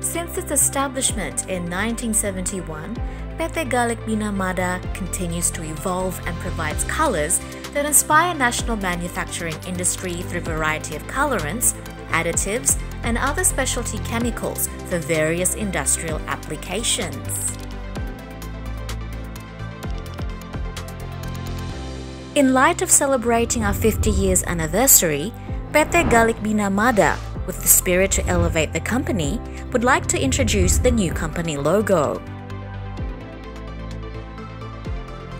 Since its establishment in 1971, PT Galic Bina Mada continues to evolve and provides colors that inspire national manufacturing industry through variety of colorants, additives, and other specialty chemicals for various industrial applications. In light of celebrating our 50 years anniversary, PT Galic Bina Mada, with the spirit to elevate the company, would like to introduce the new company logo.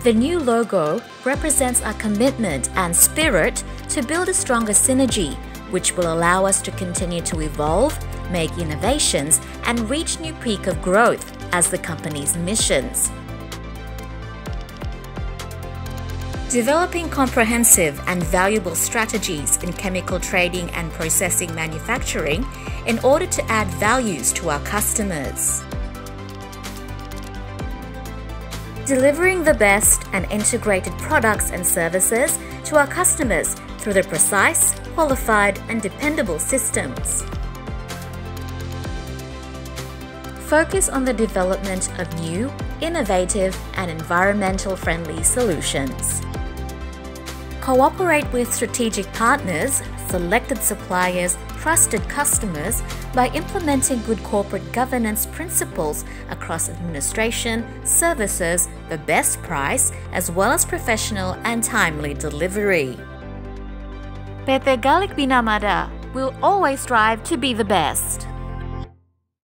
The new logo represents our commitment and spirit to build a stronger synergy, which will allow us to continue to evolve, make innovations, and reach new peak of growth as the company's missions. Developing comprehensive and valuable strategies in chemical trading and processing manufacturing in order to add values to our customers. Delivering the best and integrated products and services to our customers through the precise, qualified, and dependable systems. Focus on the development of new, innovative, and environmental friendly solutions. Cooperate with strategic partners, selected suppliers, trusted customers by implementing good corporate governance principles across administration, services, the best price, as well as professional and timely delivery. PT Galic Bina Mada will always strive to be the best.